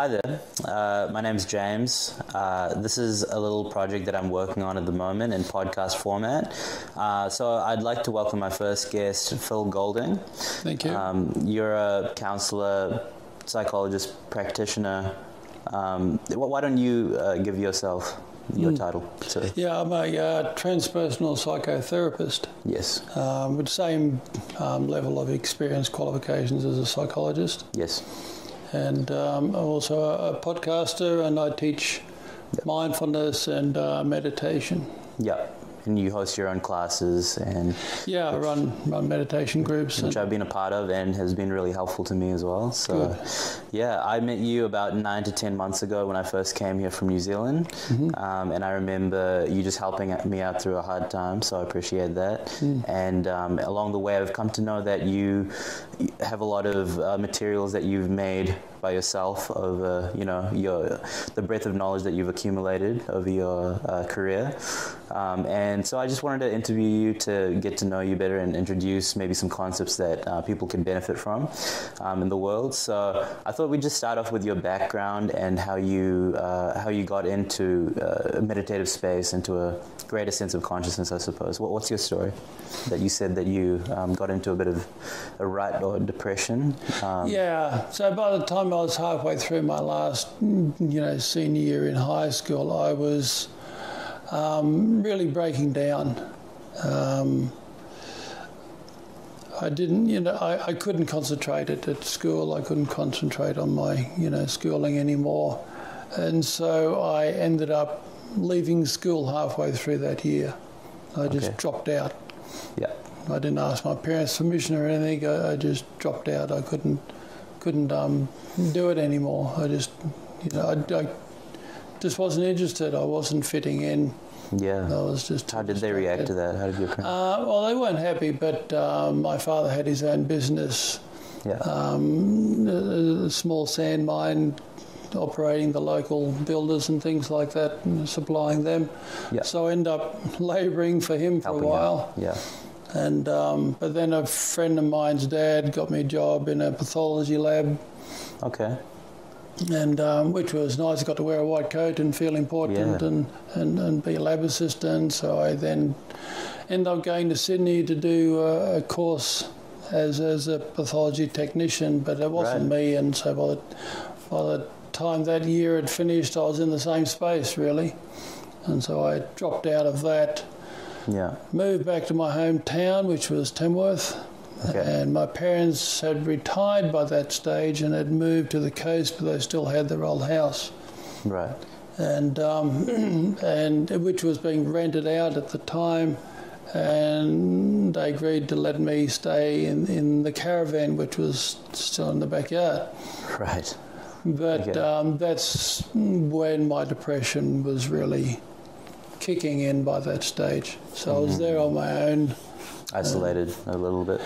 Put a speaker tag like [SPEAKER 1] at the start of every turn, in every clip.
[SPEAKER 1] Hi there. Uh, my is James. Uh, this is a little project that I'm working on at the moment in podcast format. Uh, so I'd like to welcome my first guest, Phil Golding.
[SPEAKER 2] Thank you.
[SPEAKER 1] Um, you're a counselor, psychologist, practitioner. Um, why don't you uh, give yourself your title? So,
[SPEAKER 2] yeah, I'm a uh, transpersonal psychotherapist
[SPEAKER 1] yes,
[SPEAKER 2] um, with the same um, level of experience qualifications as a psychologist.
[SPEAKER 1] yes.
[SPEAKER 2] And um, I'm also a, podcaster and I teach mindfulness and uh, meditation.
[SPEAKER 1] Yeah. And you host your own classes and
[SPEAKER 2] Yeah, I run, run meditation groups. And,
[SPEAKER 1] which I've been a part of and has been really helpful to me as well. So, yeah, I met you about nine to ten months ago when I first came here from New Zealand,
[SPEAKER 2] Mm-hmm.
[SPEAKER 1] um, and I remember you just helping me out through a hard time. So I appreciate that.
[SPEAKER 2] Mm.
[SPEAKER 1] And um, along the way, I've come to know that you have a lot of uh, materials that you've made by yourself over you know your the breadth of knowledge that you've accumulated over your uh, career. Um, and so I just wanted to interview you to get to know you better and introduce maybe some concepts that uh, people can benefit from um, in the world. So I thought we'd just start off with your background and how you uh, how you got into uh, meditative space into a greater sense of consciousness I suppose. What, what's your story? That you said that you um, got into a bit of a rut or depression um,
[SPEAKER 2] yeah, so by the time I was halfway through my last, you know, senior year in high school, I was um, really breaking down. Um, I didn't, you know, I, I couldn't concentrate at, at school. I couldn't concentrate on my, you know, schooling anymore. And so I ended up leaving school halfway through that year. I just
[SPEAKER 1] Okay.
[SPEAKER 2] dropped out.
[SPEAKER 1] yeah
[SPEAKER 2] I didn't ask my parents' permission or anything. I, I just dropped out. I couldn't couldn't um, do it anymore. I just you know I, I just wasn't interested. I wasn't fitting in.
[SPEAKER 1] yeah
[SPEAKER 2] I was just
[SPEAKER 1] How did they react to that? How did your parents?
[SPEAKER 2] Uh, well, they weren't happy, but um, my father had his own business,
[SPEAKER 1] yeah.
[SPEAKER 2] um, a, a small sand mine, operating the local builders and things like that, and supplying them.
[SPEAKER 1] Yeah.
[SPEAKER 2] So I end up labouring for him for
[SPEAKER 1] Helping
[SPEAKER 2] a while.
[SPEAKER 1] out. Yeah.
[SPEAKER 2] And um, but then a friend of mine's dad got me a job in a pathology lab,
[SPEAKER 1] Okay.
[SPEAKER 2] and um, which was nice. I got to wear a white coat and feel important
[SPEAKER 1] Yeah.
[SPEAKER 2] and, and, and be a lab assistant. So I then ended up going to Sydney to do a, a course as as a pathology technician, but it wasn't me. And so by the, by the time that year had finished, I was in the same space really, and so I dropped out of that
[SPEAKER 1] Yeah.
[SPEAKER 2] moved back to my hometown, which was Tamworth.
[SPEAKER 1] Okay.
[SPEAKER 2] And my parents had retired by that stage and had moved to the coast, but they still had their old house,
[SPEAKER 1] Right.
[SPEAKER 2] and um, and which was being rented out at the time. And they agreed to let me stay in, in the caravan, which was still in the backyard.
[SPEAKER 1] Right.
[SPEAKER 2] But
[SPEAKER 1] Okay.
[SPEAKER 2] um, that's when my depression was really kicking in by that stage. So I was there on my own.
[SPEAKER 1] Isolated a little bit.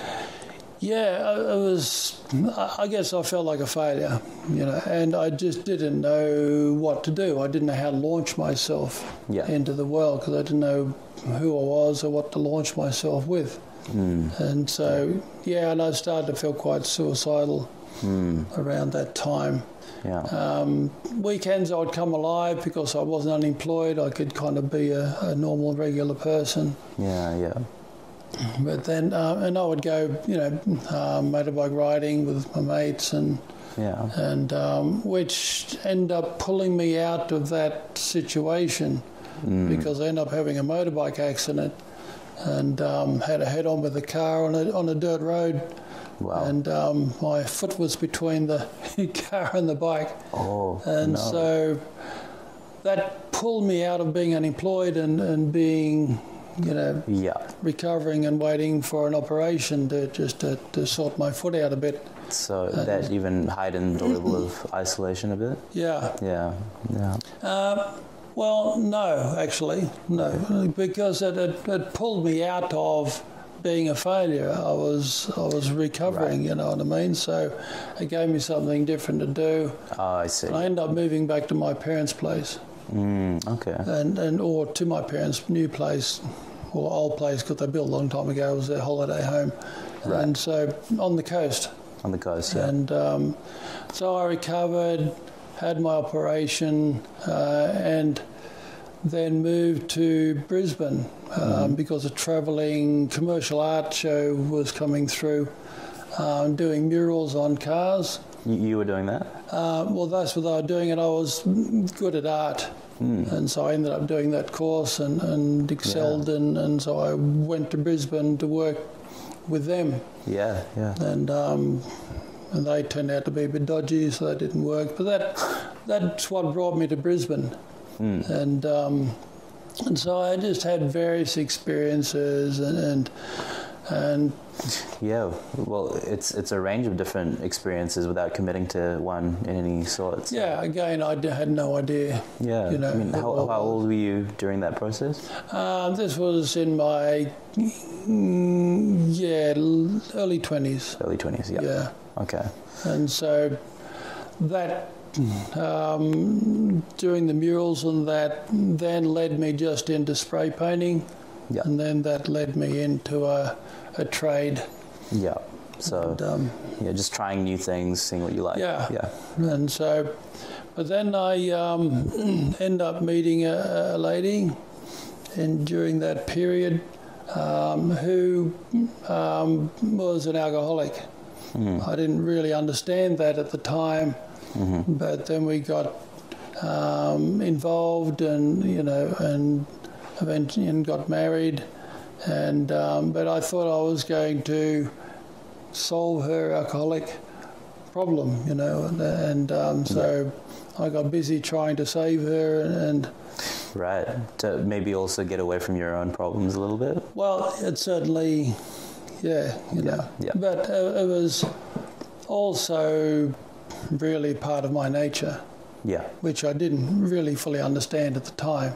[SPEAKER 2] Yeah, I, I was. I I guess I felt like a failure, you know, and I just didn't know what to do. I didn't know how to launch myself
[SPEAKER 1] Yeah.
[SPEAKER 2] into the world because I didn't know who I was or what to launch myself with.
[SPEAKER 1] Mm.
[SPEAKER 2] And so, yeah, and I started to feel quite suicidal
[SPEAKER 1] Mm.
[SPEAKER 2] around that time.
[SPEAKER 1] Yeah.
[SPEAKER 2] Um, weekends I would come alive because I wasn't unemployed. I could kind of be a, a normal, regular person.
[SPEAKER 1] yeah. Yeah.
[SPEAKER 2] But then, uh, and I would go, you know, um, motorbike riding with my mates, and
[SPEAKER 1] Yeah.
[SPEAKER 2] and um, which end up pulling me out of that situation
[SPEAKER 1] Mm.
[SPEAKER 2] because I end up having a motorbike accident and um, had a head on with a car on a on a dirt road,
[SPEAKER 1] Wow.
[SPEAKER 2] and um, my foot was between the car and the bike,
[SPEAKER 1] oh.
[SPEAKER 2] and
[SPEAKER 1] no.
[SPEAKER 2] so that pulled me out of being unemployed and and being, you know,
[SPEAKER 1] Yeah.
[SPEAKER 2] recovering and waiting for an operation to just to, to sort my foot out a bit.
[SPEAKER 1] So that even heightened the level of isolation a bit.
[SPEAKER 2] Yeah.
[SPEAKER 1] Yeah. Yeah.
[SPEAKER 2] Uh, well, no, actually, no, because it, it, it pulled me out of being a failure. I was I was recovering, you know what I mean. So it gave me something different to do.
[SPEAKER 1] Oh, I see.
[SPEAKER 2] And I ended up moving back to my parents' place,
[SPEAKER 1] Mm, okay.
[SPEAKER 2] and and or to my parents' new place, or old place because they built a long time ago. It was their holiday home,
[SPEAKER 1] Right.
[SPEAKER 2] and so on the coast.
[SPEAKER 1] On the coast. Yeah.
[SPEAKER 2] And um, so I recovered, had my operation, uh, and then moved to Brisbane um, because a travelling commercial art show was coming through, um, doing murals on cars.
[SPEAKER 1] You, were doing that?
[SPEAKER 2] Uh, well, that's what I was doing, and I was good at art. And so I ended up doing that course and, and excelled, and, and so I went to Brisbane to work with them.
[SPEAKER 1] Yeah, yeah.
[SPEAKER 2] And, um, and they turned out to be a bit dodgy, so that didn't work. But that that's what brought me to Brisbane. And, um, and so I just had various experiences and, and, and
[SPEAKER 1] Yeah, well, it's it's a range of different experiences without committing to one in any sorts.
[SPEAKER 2] yeah, again, I d- had no idea.
[SPEAKER 1] Yeah.
[SPEAKER 2] You know,
[SPEAKER 1] I mean, how, how old were you during that process?
[SPEAKER 2] Um, this was in my, mm, yeah, early 20s.
[SPEAKER 1] Early 20s, yeah.
[SPEAKER 2] Yeah.
[SPEAKER 1] Okay.
[SPEAKER 2] And so that, um, doing the murals and that then led me just into spray painting.
[SPEAKER 1] Yeah.
[SPEAKER 2] And then that led me into a, a trade.
[SPEAKER 1] Yeah. So,
[SPEAKER 2] And, um,
[SPEAKER 1] yeah, just trying new things, seeing what you like.
[SPEAKER 2] Yeah.
[SPEAKER 1] Yeah.
[SPEAKER 2] and so, but then I um, end up meeting a, a lady and during that period um, who um, was an alcoholic. I didn't really understand that at the time, but then we got um, involved and you know and eventually and got married, and um, but I thought I was going to solve her alcoholic problem, you know, and, and um, so I got busy trying to save her and.
[SPEAKER 1] Right. To maybe also get away from your own problems a little bit.
[SPEAKER 2] Well, it certainly, yeah, you know.
[SPEAKER 1] yeah.
[SPEAKER 2] But uh, it was also really part of my nature,
[SPEAKER 1] Yeah.
[SPEAKER 2] which I didn't really fully understand at the time.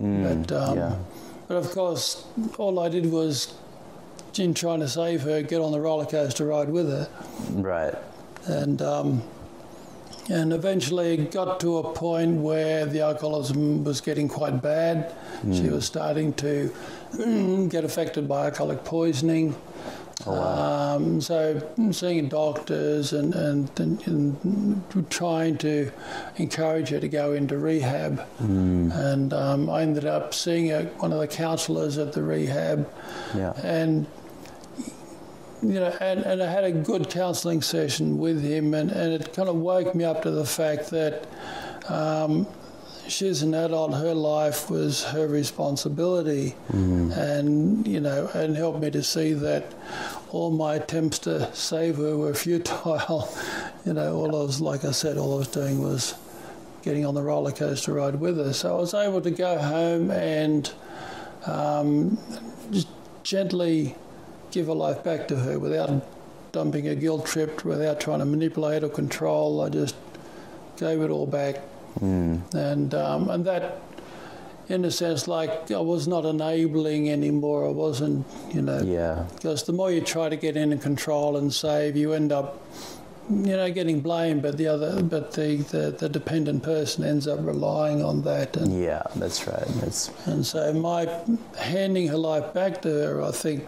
[SPEAKER 1] Mm,
[SPEAKER 2] But, um,
[SPEAKER 1] yeah.
[SPEAKER 2] But of course, all I did was, in trying to save her, get on the roller coaster ride with her.
[SPEAKER 1] Right.
[SPEAKER 2] and um, and eventually it got to a point where the alcoholism was getting quite bad. She was starting to get affected by alcoholic poisoning. Um, so seeing doctors and, and, and, trying to encourage her to go into rehab. And um, I ended up seeing a, one of the counsellors at the rehab
[SPEAKER 1] Yeah.
[SPEAKER 2] and you know, and, and I had a good counselling session with him, and, and it kind of woke me up to the fact that um, she's an adult, her life was her responsibility, and you know, and helped me to see that all my attempts to save her were futile. you know, all I was, like I said, all I was doing was getting on the roller coaster ride with her. So I was able to go home and um, just gently give her life back to her without dumping a guilt trip, without trying to manipulate or control. I just gave it all back, and um, and that, in a sense, like I was not enabling anymore. I wasn't, you know,
[SPEAKER 1] Yeah.
[SPEAKER 2] because the more you try to get in and control and save, you end up, you know, getting blamed. But the other, but the, the, the dependent person ends up relying on that, and
[SPEAKER 1] Yeah, that's right. That's
[SPEAKER 2] and so my handing her life back to her, I think,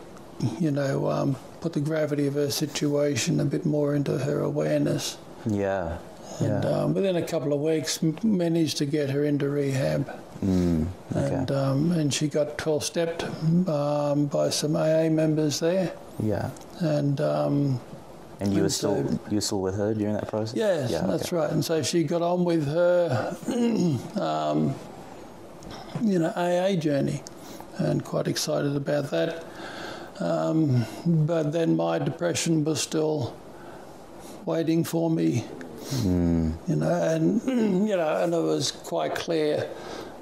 [SPEAKER 2] you know, um, put the gravity of her situation a bit more into her awareness.
[SPEAKER 1] yeah.
[SPEAKER 2] And
[SPEAKER 1] Yeah.
[SPEAKER 2] um, within a couple of weeks, managed to get her into rehab.
[SPEAKER 1] Mm, okay.
[SPEAKER 2] And, um, and she got 12 stepped um, by some AA members there.
[SPEAKER 1] yeah.
[SPEAKER 2] And um,
[SPEAKER 1] And you were still
[SPEAKER 2] so-
[SPEAKER 1] you were still with her during that process?
[SPEAKER 2] yes,
[SPEAKER 1] Yeah.
[SPEAKER 2] that's
[SPEAKER 1] okay.
[SPEAKER 2] right. And so she got on with her, um, you know, AA journey and quite excited about that. Um, but then my depression was still waiting for me,
[SPEAKER 1] Mm,
[SPEAKER 2] you know, and, you know, and it was quite clear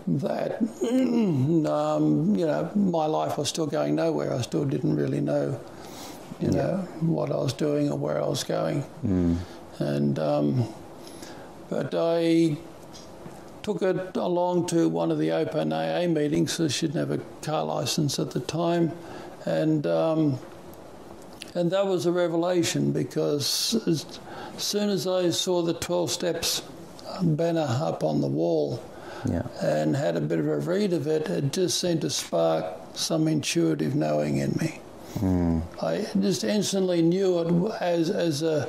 [SPEAKER 2] that, um, you know, my life was still going nowhere. I still didn't really know, you
[SPEAKER 1] Yeah.
[SPEAKER 2] know, what I was doing or where I was going.
[SPEAKER 1] mm,
[SPEAKER 2] And um, but I took it along to one of the open AA meetings. So she'd have a car license at the time, and um, and that was a revelation because as soon as I saw the twelve steps banner up on the wall
[SPEAKER 1] yeah.
[SPEAKER 2] and had a bit of a read of it, it just seemed to spark some intuitive knowing in me.
[SPEAKER 1] Mm,
[SPEAKER 2] I just instantly knew it as as a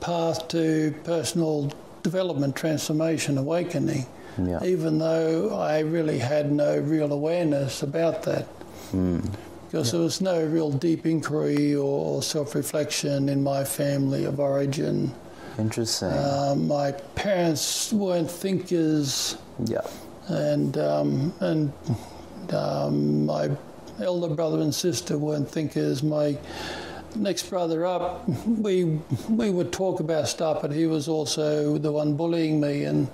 [SPEAKER 2] path to personal development, transformation, awakening.
[SPEAKER 1] Yeah.
[SPEAKER 2] Even though I really had no real awareness about that.
[SPEAKER 1] Mm.
[SPEAKER 2] Because there was no real deep inquiry or self reflection in my family of origin.
[SPEAKER 1] Interesting.
[SPEAKER 2] Um, my parents weren't thinkers,
[SPEAKER 1] yeah.
[SPEAKER 2] and um, and um, my elder brother and sister weren't thinkers. My next brother up, we we would talk about stuff, but he was also the one bullying me, and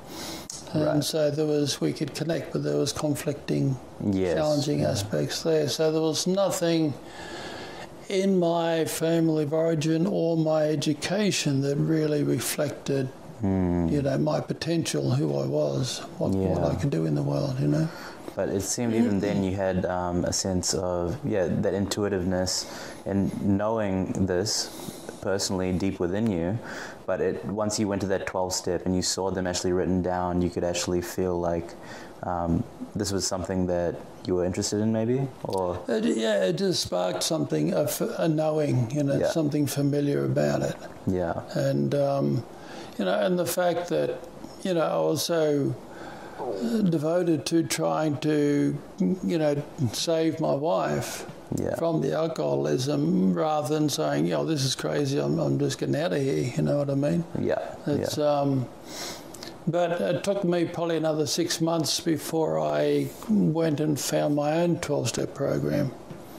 [SPEAKER 2] and
[SPEAKER 1] Right.
[SPEAKER 2] so there was we could connect, but there was conflicting,
[SPEAKER 1] Yes.
[SPEAKER 2] challenging
[SPEAKER 1] yeah.
[SPEAKER 2] aspects there. So there was nothing in my family of origin or my education that really reflected,
[SPEAKER 1] Hmm.
[SPEAKER 2] you know, my potential, who I was, what, what I could do in the world, you know.
[SPEAKER 1] But it seemed even then you had um, a sense of yeah that intuitiveness and knowing this personally deep within you. But it once you went to that 12 step and you saw them actually written down, you could actually feel like um, this was something that you were interested in, maybe, or
[SPEAKER 2] It, yeah, it just sparked something, a, f- a knowing, you know,
[SPEAKER 1] Yeah.
[SPEAKER 2] something familiar about it.
[SPEAKER 1] yeah,
[SPEAKER 2] And, um, you know, and the fact that, you know, I was so devoted to trying to, you know, save my wife
[SPEAKER 1] yeah,
[SPEAKER 2] from the alcoholism rather than saying, you know, this is crazy, I'm, I'm just getting out of here, you know what I mean?
[SPEAKER 1] yeah,
[SPEAKER 2] It's,
[SPEAKER 1] yeah,
[SPEAKER 2] um, but it took me probably another six months before I went and found my own 12 step program.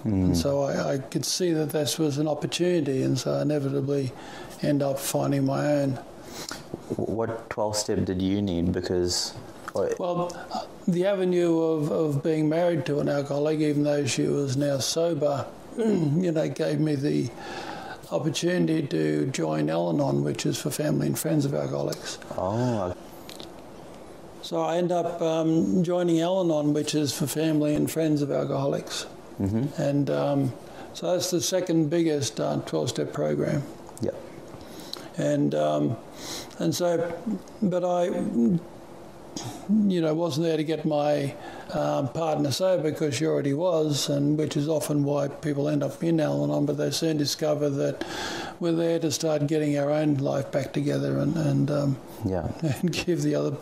[SPEAKER 1] Mm.
[SPEAKER 2] And so I, I could see that this was an opportunity, and so I inevitably end up finding my own.
[SPEAKER 1] What 12 step did you need? Because
[SPEAKER 2] Well, uh, the avenue of, of being married to an alcoholic, even though she was now sober, you know, gave me the opportunity to join Al Anon, which is for family and friends of alcoholics.
[SPEAKER 1] oh,
[SPEAKER 2] So I end up um, joining Al Anon, which is for family and friends of alcoholics.
[SPEAKER 1] mm-hmm.
[SPEAKER 2] And um, so that's the second biggest 12 step program.
[SPEAKER 1] yeah,
[SPEAKER 2] And, um, and so, but I, you know, wasn't there to get my um, partner sober because she already was, and which is often why people end up in Al Anon, but they soon discover that we're there to start getting our own life back together and, and, um,
[SPEAKER 1] yeah,
[SPEAKER 2] and give the other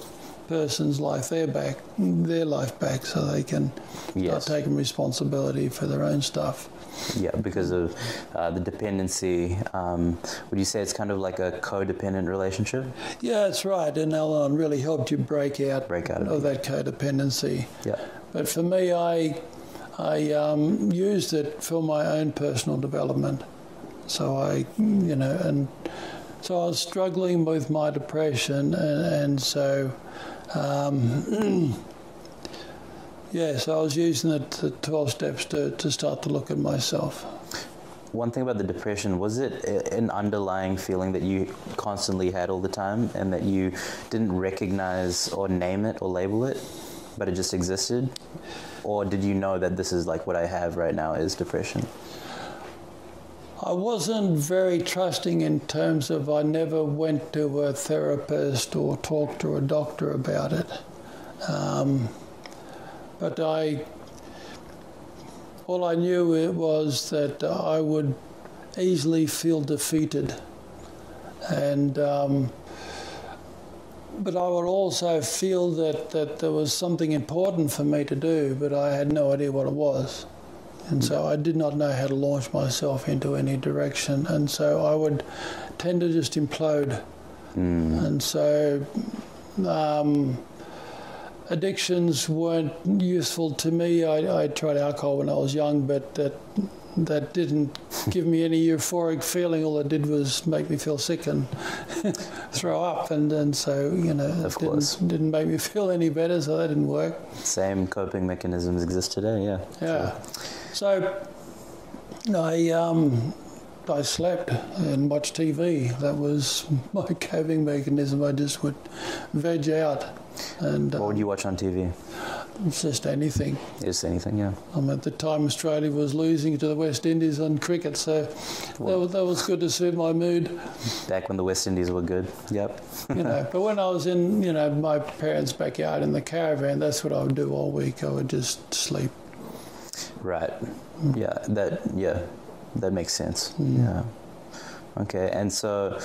[SPEAKER 2] person's life their back, their life back, so they can
[SPEAKER 1] yes,
[SPEAKER 2] start taking responsibility for their own stuff.
[SPEAKER 1] Yeah. Because of uh, the dependency, um, would you say it's kind of like a codependent relationship?
[SPEAKER 2] Yeah, that's right. And Al-Anon really helped you break out,
[SPEAKER 1] Break out of
[SPEAKER 2] of that codependency.
[SPEAKER 1] Yeah,
[SPEAKER 2] But for me, I I um, used it for my own personal development. So I, you know, and so I was struggling with my depression, and, and so. Um, Yeah, so I was using the, the 12 steps to, to start to look at myself.
[SPEAKER 1] One thing about the depression was it an underlying feeling that you constantly had all the time and that you didn't recognize or name it or label it, but it just existed? Or did you know that this is like what I have right now is depression?
[SPEAKER 2] I wasn't very trusting in terms of I never went to a therapist or talked to a doctor about it. Um, but I, all I knew it was that I would easily feel defeated, and um, but I would also feel that, that there was something important for me to do, but I had no idea what it was. And so I did not know how to launch myself into any direction. And so I would tend to just implode.
[SPEAKER 1] Mm.
[SPEAKER 2] And so um, addictions weren't useful to me. I, I tried alcohol when I was young, but that that didn't give me any euphoric feeling. All it did was make me feel sick and throw up, and, and so you know,
[SPEAKER 1] Of
[SPEAKER 2] it
[SPEAKER 1] course.
[SPEAKER 2] didn't didn't make me feel any better. So that didn't work.
[SPEAKER 1] Same coping mechanisms exist today, yeah.
[SPEAKER 2] Yeah. So I um, I slept and watched TV. That was my coping mechanism. I just would veg out, and
[SPEAKER 1] What would you watch on TV?
[SPEAKER 2] it's just anything.
[SPEAKER 1] Just anything, yeah.
[SPEAKER 2] Um, at the time, Australia was losing to the West Indies on cricket, so that, was- that was good to suit my mood,
[SPEAKER 1] Back when the West Indies were good. Yep.
[SPEAKER 2] you know. but when I was in, you know, my parents' backyard in the caravan, that's what I would do all week. I would just sleep.
[SPEAKER 1] Right. Yeah, that yeah, that makes sense.
[SPEAKER 2] Mm.
[SPEAKER 1] Yeah. Okay. And so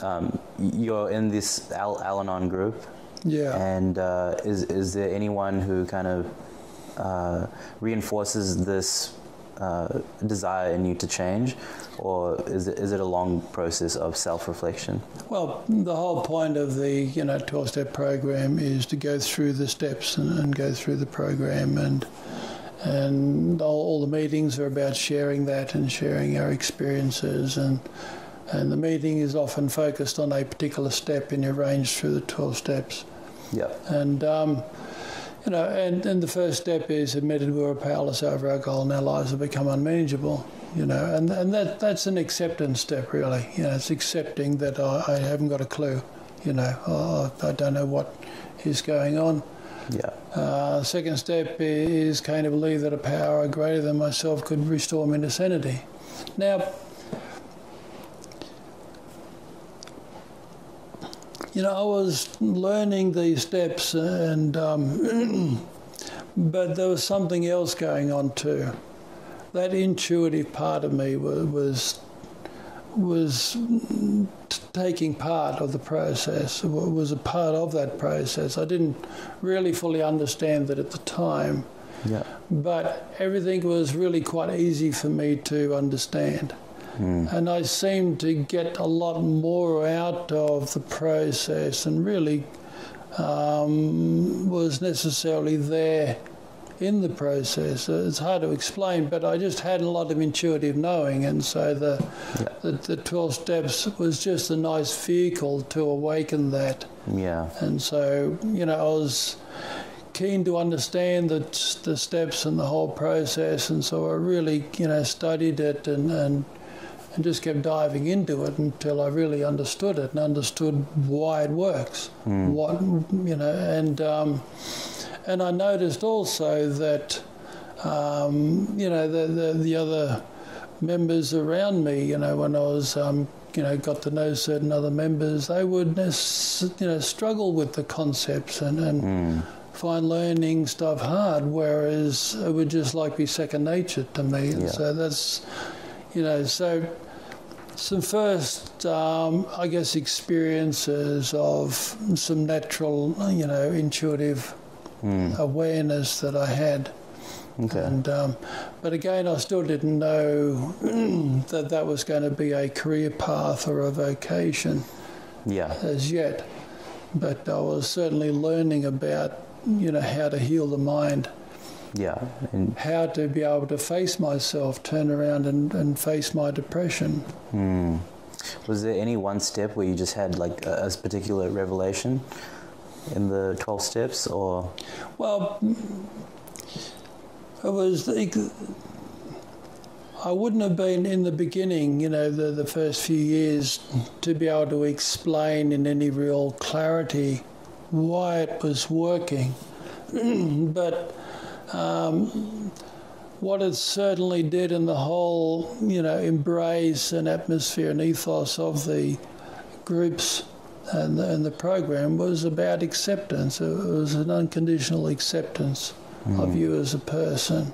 [SPEAKER 1] um, you're in this Al- Al-Anon group.
[SPEAKER 2] Yeah.
[SPEAKER 1] And uh, is is there anyone who kind of uh, reinforces this uh, desire in you to change, or is it is it a long process of self-reflection?
[SPEAKER 2] Well, the whole point of the you know 12-step program is to go through the steps and, and go through the program and and all, all, the meetings are about sharing that and sharing our experiences and and the meeting is often focused on a particular step in your range through the 12 steps.
[SPEAKER 1] Yeah.
[SPEAKER 2] And um, you know, and, and the first step is admitted we were powerless over our goal and our lives have become unmanageable. You know, and and that that's an acceptance step, really. You know, it's accepting that I, I haven't got a clue. You know, I, I don't know what is going on.
[SPEAKER 1] Yeah.
[SPEAKER 2] Uh, second step is kind of believe that a power greater than myself could restore me to sanity. Now, you know, I was learning these steps, and um, but there was something else going on too. That intuitive part of me was was, taking part of the process. Was a part of that process. I didn't really fully understand that at the time.
[SPEAKER 1] Yeah.
[SPEAKER 2] But everything was really quite easy for me to understand. Mm. And I seemed to get a lot more out of the process and really um, was necessarily there in the process. It's hard to explain, but I just had a lot of intuitive knowing, and so the, yeah. the, the 12 steps was just a nice vehicle to awaken that.
[SPEAKER 1] Yeah.
[SPEAKER 2] And so, you know, I was keen to understand the, the steps and the whole process, and so I really, you know, studied it and, and and just kept diving into it until I really understood it and understood why it works. Mm. What you know, and um, and I noticed also that um, you know the, the, the other members around me, you know, when I was um, you know got to know certain other members, they would you know struggle with the concepts and and. Mm. Find learning stuff hard, whereas it would just like be second nature to me. And yeah. so that's, you know, so some first, um, I guess, experiences of some natural, you know, intuitive mm. awareness that I had.
[SPEAKER 1] Okay.
[SPEAKER 2] And, um, but again, I still didn't know that that was going to be a career path or a vocation.
[SPEAKER 1] Yeah.
[SPEAKER 2] As yet, but I was certainly learning about, you know, how to heal the mind.
[SPEAKER 1] Yeah.
[SPEAKER 2] And how to be able to face myself, turn around and, and face my depression.
[SPEAKER 1] Hmm. Was there any one step where you just had like a, a particular revelation in the 12 steps or?
[SPEAKER 2] Well, it was. I wouldn't have been in the beginning, you know, the, the first few years to be able to explain in any real clarity why it was working. but um, what it certainly did in the whole, you know, embrace and atmosphere and ethos of the groups and the, and the program was about acceptance. It was an unconditional acceptance mm. of you as a person.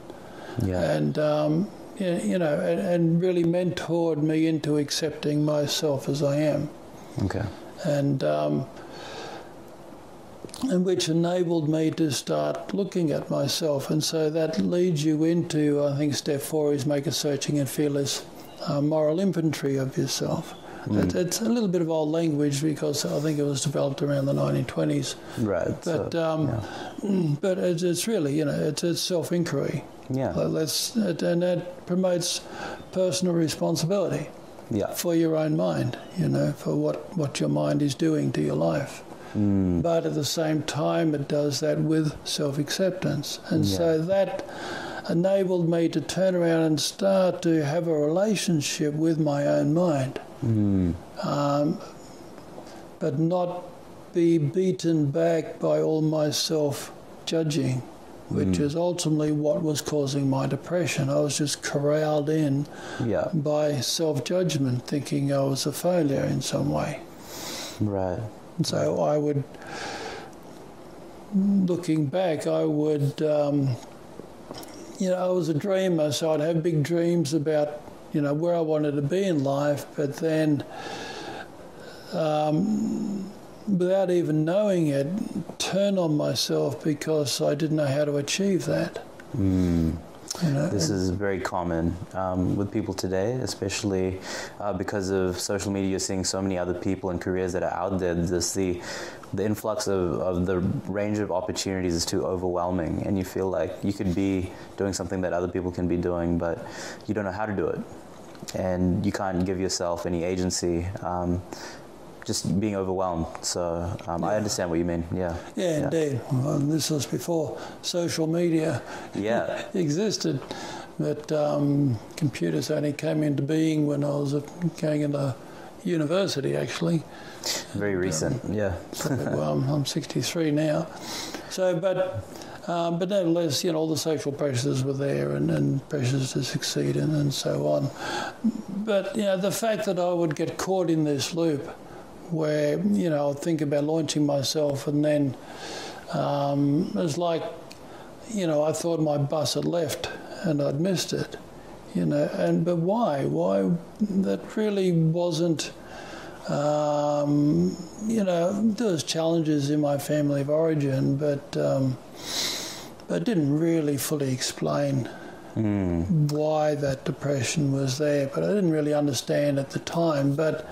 [SPEAKER 1] Yeah.
[SPEAKER 2] And, um, you know, and, and, really mentored me into accepting myself as I am.
[SPEAKER 1] Okay.
[SPEAKER 2] And, um, and which enabled me to start looking at myself. And so that leads you into, I think, step four is make a searching and fearless uh, moral inventory of yourself. Mm. It, it's a little bit of old language because I think it was developed around the 1920s.
[SPEAKER 1] Right.
[SPEAKER 2] But so, um, yeah. but it's, it's, really you know it's, it's self inquiry.
[SPEAKER 1] Yeah.
[SPEAKER 2] Let's it, and that promotes personal responsibility.
[SPEAKER 1] Yeah.
[SPEAKER 2] For your own mind, you know, for what what your mind is doing to your life.
[SPEAKER 1] Mm.
[SPEAKER 2] But at the same time, it does that with self acceptance. And yeah. so that enabled me to turn around and start to have a relationship with my own mind.
[SPEAKER 1] Mm.
[SPEAKER 2] Um, but not be beaten back by all my self judging, which mm. is ultimately what was causing my depression. I was just corralled in
[SPEAKER 1] yeah.
[SPEAKER 2] by self judgment, thinking I was a failure in some way.
[SPEAKER 1] Right.
[SPEAKER 2] So I would, looking back, I would, um, you know, I was a dreamer, so I'd have big dreams about, you know, where I wanted to be in life, but then um, without even knowing it, turn on myself because I didn't know how to achieve that.
[SPEAKER 1] Mm. This is very common um, with people today, especially uh, because of social media. you're Seeing so many other people and careers that are out there, this the the influx of, of the range of opportunities is too overwhelming, and you feel like you could be doing something that other people can be doing, but you don't know how to do it, and you can't give yourself any agency. Um, just being overwhelmed. So um, I understand what you mean. Yeah.
[SPEAKER 2] yeah, indeed. Well, this was before social media
[SPEAKER 1] Yeah.
[SPEAKER 2] existed, but um, computers only came into being when I was going into university, actually.
[SPEAKER 1] Very recent. Yeah.
[SPEAKER 2] well, I'm, I'm 63 now. So, but um, but nevertheless, you know, all the social pressures were there and, and pressures to succeed and, and so on. But, you know, the fact that I would get caught in this loop where, you know, I'd think about launching myself and then um, it was like, you know, I thought my bus had left and I'd missed it, you know, and but why? Why? That really wasn't um, you know, there was challenges in my family of origin, but um, but didn't really fully explain
[SPEAKER 1] Mm.
[SPEAKER 2] why that depression was there. But I didn't really understand at the time. But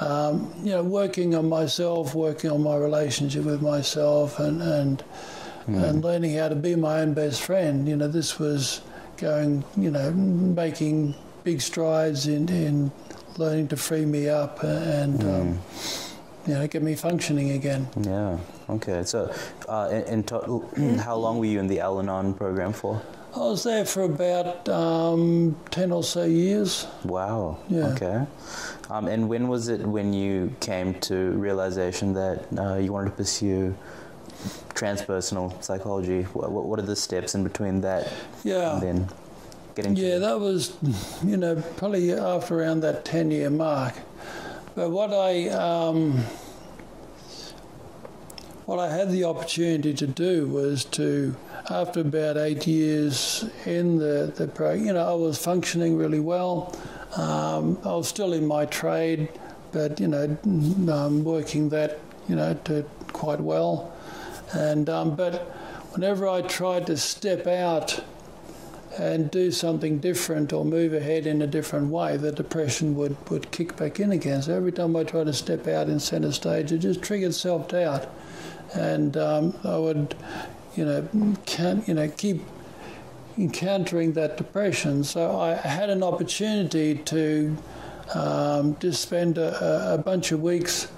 [SPEAKER 2] um, you know, working on myself, working on my relationship with myself, and and and learning how to be my own best friend. You know, this was going. You know, making big strides in in learning to free me up and. Um, you know, get me functioning again.
[SPEAKER 1] Yeah. Okay. So, uh, total, how long were you in the Al-Anon program for?
[SPEAKER 2] I was there for about um, 10 or so years.
[SPEAKER 1] Wow.
[SPEAKER 2] Yeah.
[SPEAKER 1] Okay. Um, and when was it when you came to realization that uh, you wanted to pursue transpersonal psychology? What, what, are the steps in between that
[SPEAKER 2] Yeah.
[SPEAKER 1] and then getting
[SPEAKER 2] Yeah, that was, you know, probably after around that 10 year mark. But what I, um, what I had the opportunity to do was to, after about eight years in the, the pro, you know, I was functioning really well. Um, I was still in my trade, but, you know, um, working that, you know, to quite well. And, um, but whenever I tried to step out and do something different or move ahead in a different way, the depression would, would kick back in again. So every time I tried to step out in centre stage, it just triggered self doubt, and um, I would, you know, can you know keep encountering that depression. So I had an opportunity to um, just spend a, a- bunch of weeks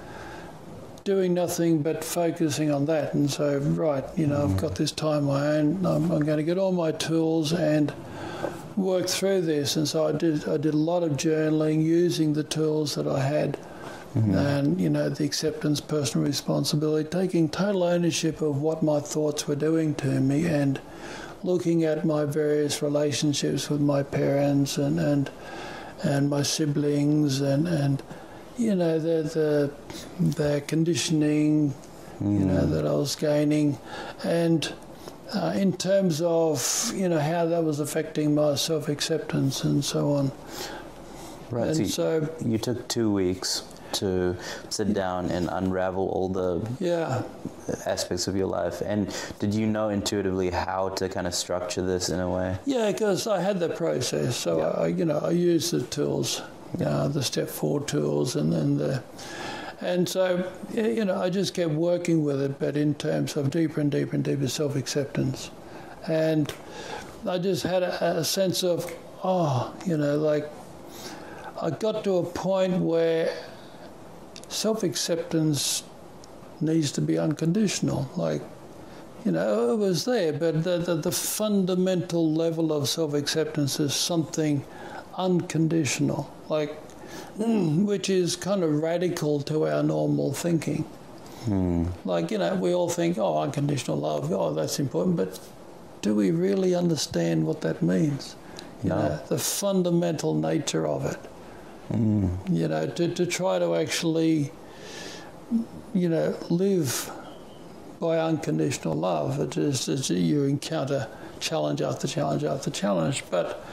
[SPEAKER 2] doing nothing but focusing on that. And so, right, you know, I've got this time my own. I'm, I'm going to get all my tools and work through this. And so I did. I did a lot of journaling using the tools that I had. And you know the acceptance, personal responsibility, taking total ownership of what my thoughts were doing to me, and looking at my various relationships with my parents and and and my siblings and and you know the the the conditioning you know that I was gaining. And uh, in terms of you know how that was affecting my self acceptance and so on.
[SPEAKER 1] Right.
[SPEAKER 2] and
[SPEAKER 1] so
[SPEAKER 2] so
[SPEAKER 1] you took two weeks to sit down and unravel all the
[SPEAKER 2] yeah
[SPEAKER 1] aspects of your life. And did you know intuitively how to kind of structure this in a way?
[SPEAKER 2] Yeah, because I had the process, so
[SPEAKER 1] Yeah.
[SPEAKER 2] I, you know, I used the tools, uh, the step four tools, and then the, and so you know, I just kept working with it, but in terms of deeper and deeper and deeper self acceptance, and I just had a, a sense of, oh, you know, like I got to a point where self acceptance needs to be unconditional, like you know, it was there, but the, the, the fundamental level of self acceptance is something unconditional, like, which is kind of radical to our normal thinking.
[SPEAKER 1] Hmm.
[SPEAKER 2] Like, you know, we all think, oh, unconditional love, oh, that's important, but do we really understand what that means? You
[SPEAKER 1] No.
[SPEAKER 2] know, the fundamental nature of it. Mm. You know, to, to try to actually, you know, live by unconditional love. It is, it's, you encounter challenge after challenge after challenge. But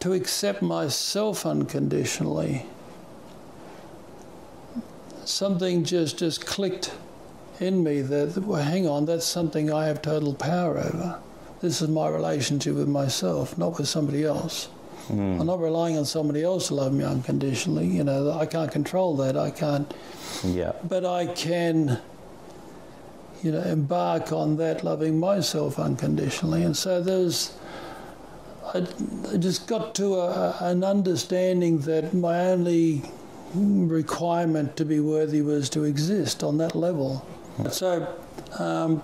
[SPEAKER 2] to accept myself unconditionally, something just, just clicked in me that, well, hang on, that's something I have total power over. This is my relationship with myself, not with somebody else. Mm. I'm not relying on somebody else to love me unconditionally. You know, I can't control that. I can't.
[SPEAKER 1] Yeah.
[SPEAKER 2] But I can, you know, embark on that loving myself unconditionally. And so there's, I, I just got to a, an understanding that my only requirement to be worthy was to exist on that level. So um,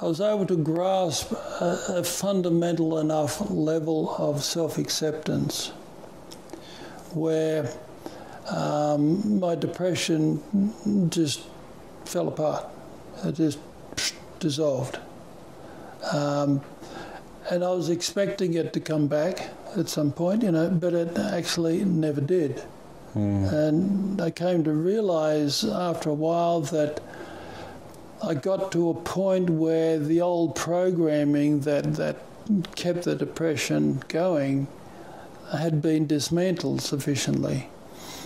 [SPEAKER 2] I was able to grasp a, a fundamental enough level of self acceptance where um, my depression just fell apart. It just dissolved. Um, and I was expecting it to come back at some point, you know, but it actually never did. Mm. And I came to realize after a while that I got to a point where the old programming that, that kept the depression going had been dismantled sufficiently.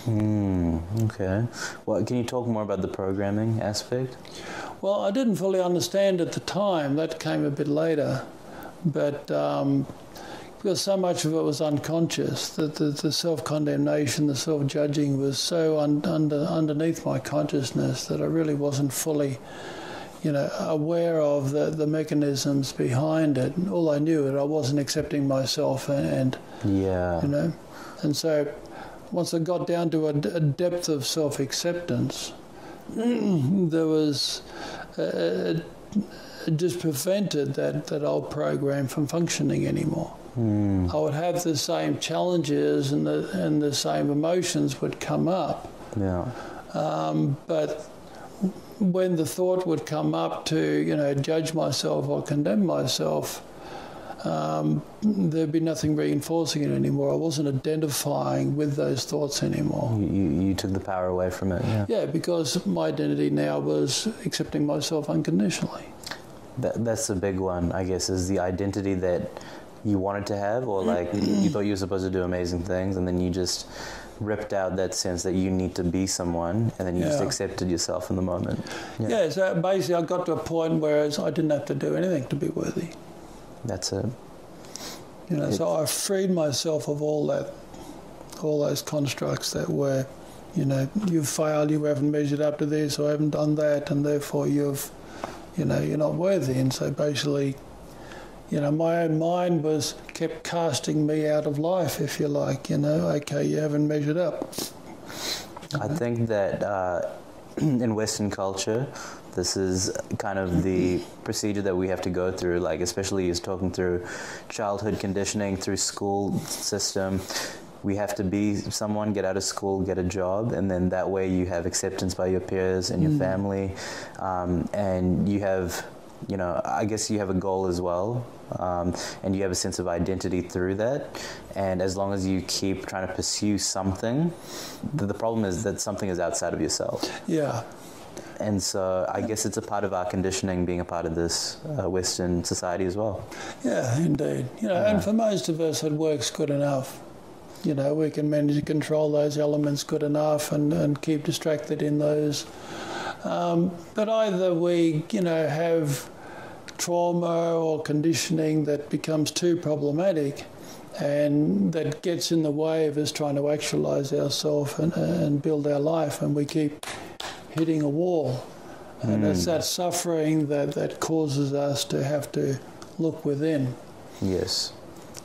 [SPEAKER 1] Mm, okay. Well, can you talk more about the programming aspect?
[SPEAKER 2] Well, I didn't fully understand at the time. That came a bit later. But um, because so much of it was unconscious, that the, the self condemnation, the self judging was so un, under, underneath my consciousness that I really wasn't fully. You know, aware of the, the mechanisms behind it. All I knew that I wasn't accepting myself, and,
[SPEAKER 1] and yeah,
[SPEAKER 2] you know, and so once I got down to a, a depth of self acceptance, there was uh, it just prevented that, that old program from functioning anymore.
[SPEAKER 1] Mm.
[SPEAKER 2] I would have the same challenges and the and the same emotions would come up.
[SPEAKER 1] Yeah.
[SPEAKER 2] Um, but when the thought would come up to you know judge myself or condemn myself, um, there'd be nothing reinforcing it anymore. I wasn't identifying with those thoughts anymore.
[SPEAKER 1] You, you, took the power away from it. Yeah.
[SPEAKER 2] Yeah, because my identity now was accepting myself unconditionally.
[SPEAKER 1] That, that's the big one, I guess, is the identity that you wanted to have, or like you thought you were supposed to do amazing things, and then you just ripped out that sense that you need to be someone, and then you yeah. just accepted yourself in the moment.
[SPEAKER 2] Yeah. yeah, so basically, I got to a point where I didn't have to do anything to be worthy.
[SPEAKER 1] That's it.
[SPEAKER 2] You know, it's, so I freed myself of all that, all those constructs that were, you know, you've failed, you haven't measured up to this, or haven't done that, and therefore you've, you know, you're not worthy. And so basically, you know, my own mind was kept casting me out of life, if you like. You know, okay, you haven't measured up.
[SPEAKER 1] I think that uh, in Western culture, this is kind of the procedure that we have to go through, like especially is talking through childhood conditioning, through school system. We have to be someone, get out of school, get a job, and then that way you have acceptance by your peers and your mm. family, um, and you have you know, I guess you have a goal as well, um, and you have a sense of identity through that. And as long as you keep trying to pursue something, the, the problem is that something is outside of yourself.
[SPEAKER 2] Yeah.
[SPEAKER 1] And so I guess it's a part of our conditioning being a part of this uh, Western society as well.
[SPEAKER 2] Yeah, indeed. You know, yeah. and for most of us, it works good enough. You know, we can manage to control those elements good enough and, and keep distracted in those um, but either we, you know, have trauma or conditioning that becomes too problematic and that gets in the way of us trying to actualize ourselves and, and build our life, and we keep hitting a wall. And mm. it's that suffering that, that causes us to have to look within.
[SPEAKER 1] Yes.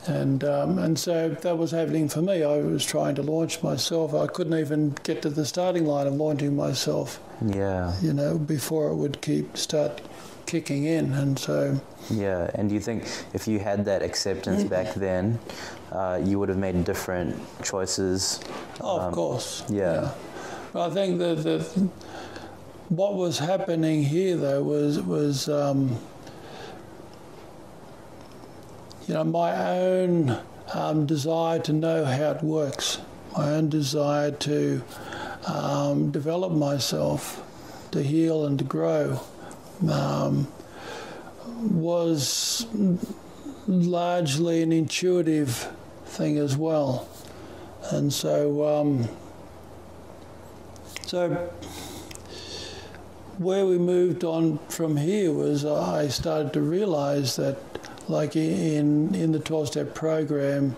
[SPEAKER 2] And um, and so that was happening for me. I was trying to launch myself. I couldn't even get to the starting line of launching myself.
[SPEAKER 1] Yeah.
[SPEAKER 2] You know, before it would keep start kicking in, and so.
[SPEAKER 1] Yeah, and do you think if you had that acceptance back then, uh, you would have made different choices?
[SPEAKER 2] Oh, um, of course.
[SPEAKER 1] Yeah.
[SPEAKER 2] yeah. I think that the what was happening here though was was. Um, you know, my own um, desire to know how it works, my own desire to um, develop myself, to heal and to grow, um, was largely an intuitive thing as well. And so, um, so where we moved on from here was I started to realize that, like in in the 12-step program,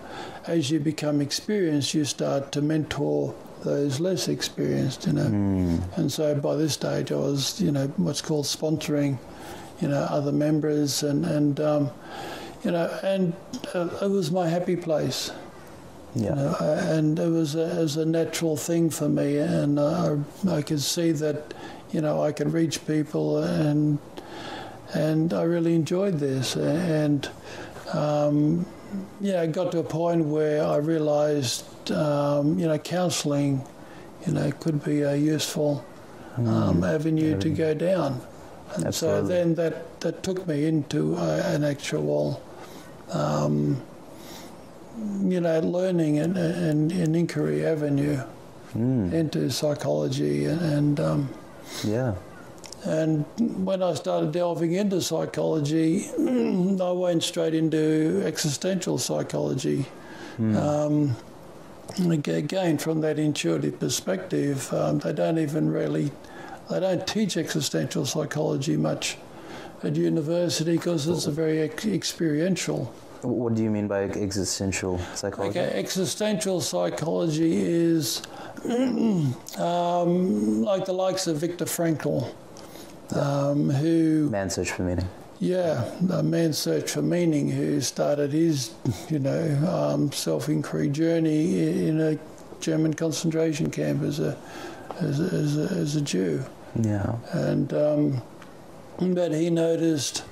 [SPEAKER 2] as you become experienced, you start to mentor those less experienced, you know. Mm. And so by this stage, I was, you know, what's called sponsoring, you know, other members, and and um, you know, and uh, it was my happy place. Yeah. You know, and it was a, it was a natural thing for me, and uh, I could see that, you know, I could reach people, and and I really enjoyed this, and um, yeah, I got to a point where I realised, um, you know, counselling, you know, could be a useful mm. um, avenue to go down, and Absolutely. so then that that took me into uh, an actual um, you know, learning and an, an inquiry avenue mm. into psychology and, and um,
[SPEAKER 1] yeah.
[SPEAKER 2] And when I started delving into psychology, I went straight into existential psychology. Mm. Um, again, from that intuitive perspective, um, they don't even really, they don't teach existential psychology much at university because it's a very ex- experiential
[SPEAKER 1] what do you mean by existential psychology?
[SPEAKER 2] Okay, existential psychology is um, like the likes of Viktor Frankl, um, who
[SPEAKER 1] man search for meaning.
[SPEAKER 2] Yeah, the man's search for meaning, who started his, you know, um, self-inquiry journey in a German concentration camp as a as a, as a, as a Jew.
[SPEAKER 1] Yeah,
[SPEAKER 2] and um, but he noticed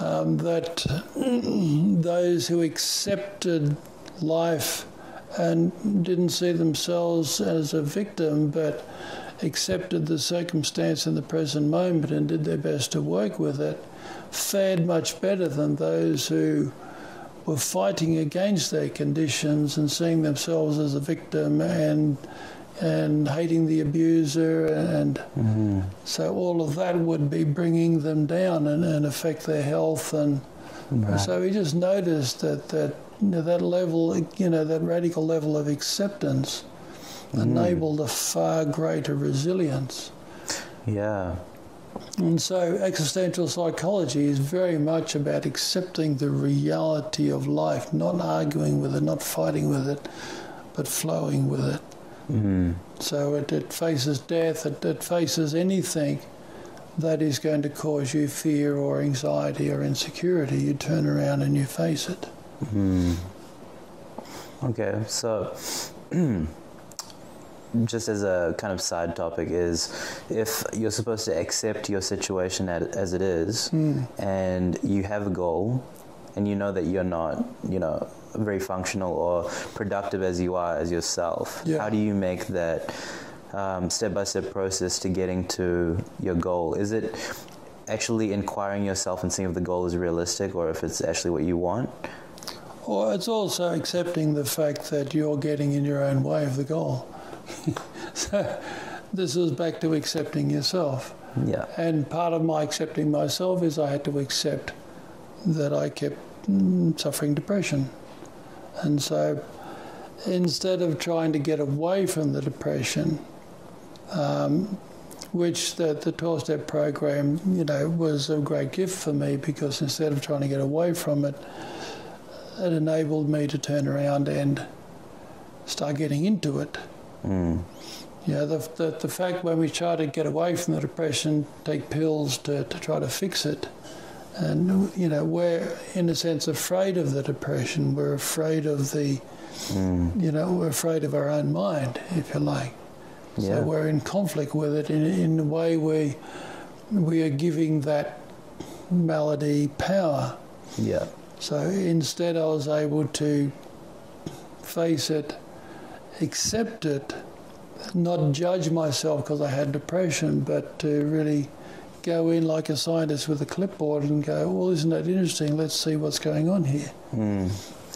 [SPEAKER 2] um, that those who accepted life and didn't see themselves as a victim but accepted the circumstance in the present moment and did their best to work with it fared much better than those who were fighting against their conditions and seeing themselves as a victim and and hating the abuser, and mm-hmm. so all of that would be bringing them down and, and affect their health. And right. so we just noticed that that you know, that level, you know, that radical level of acceptance mm. Enabled a far greater resilience.
[SPEAKER 1] Yeah.
[SPEAKER 2] And so existential psychology is very much about accepting the reality of life, not arguing with it, not fighting with it, but flowing with it. Mm. So it, it, faces death, it, it faces anything that is going to cause you fear or anxiety or insecurity. You turn around and you face it.
[SPEAKER 1] Mm. Okay, so just as a kind of side topic is if you're supposed to accept your situation as it is mm. and you have a goal and you know that you're not, you know, very functional or productive as you are as yourself. Yeah. How do you make that um, step-by-step process to getting to your goal? Is it actually inquiring yourself and seeing if the goal is realistic or if it's actually what you want?
[SPEAKER 2] Well, it's also accepting the fact that you're getting in your own way of the goal. So this is back to accepting yourself.
[SPEAKER 1] Yeah.
[SPEAKER 2] And part of my accepting myself is I had to accept that I kept mm, suffering depression. And so instead of trying to get away from the depression, um, which the, the 12 step program, you know, was a great gift for me because instead of trying to get away from it, it enabled me to turn around and start getting into it. Mm. Know, the, the, the fact when we try to get away from the depression, take pills to, to try to fix it, and you know we're in a sense afraid of the depression we're afraid of the mm. you know we're afraid of our own mind if you like yeah. so we're in conflict with it in, in the way we we are giving that malady power
[SPEAKER 1] yeah
[SPEAKER 2] so instead i was able to face it accept it not judge myself because i had depression but to really go in like a scientist with a clipboard and go, well, isn't that interesting? Let's see what's going on here. Mm.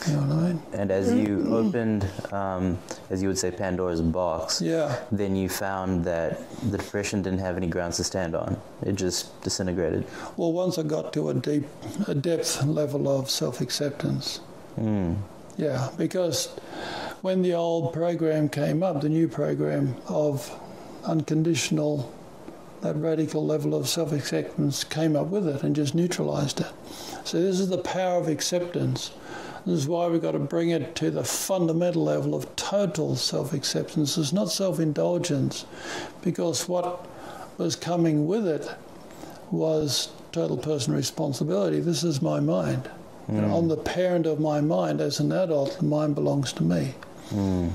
[SPEAKER 2] You know what I mean?
[SPEAKER 1] And as you opened, um, as you would say, Pandora's box,
[SPEAKER 2] yeah.
[SPEAKER 1] then you found that the depression didn't have any grounds to stand on. It just disintegrated.
[SPEAKER 2] Well, once I got to a deep, a depth level of self-acceptance, mm. Yeah, because when the old program came up, the new program of unconditional, that radical level of self acceptance came up with it and just neutralized it. So, this is the power of acceptance. This is why we've got to bring it to the fundamental level of total self acceptance. It's not self indulgence, because what was coming with it was total personal responsibility. This is my mind. Mm. I'm the parent of my mind. As an adult, the mind belongs to me. Mm.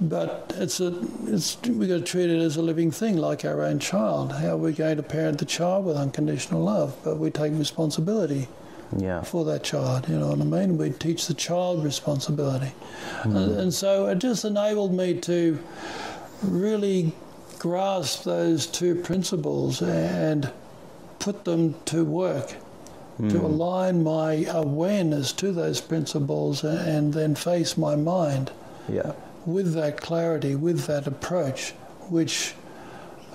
[SPEAKER 2] But it's a, it's we've got to treat it as a living thing, like our own child. How are we going to parent the child with unconditional love? But we take responsibility
[SPEAKER 1] yeah.
[SPEAKER 2] for that child. You know what I mean? We teach the child responsibility, mm. and, and so it just enabled me to really grasp those two principles and put them to work mm. to align my awareness to those principles and then face my mind
[SPEAKER 1] yeah.
[SPEAKER 2] with that clarity, with that approach, which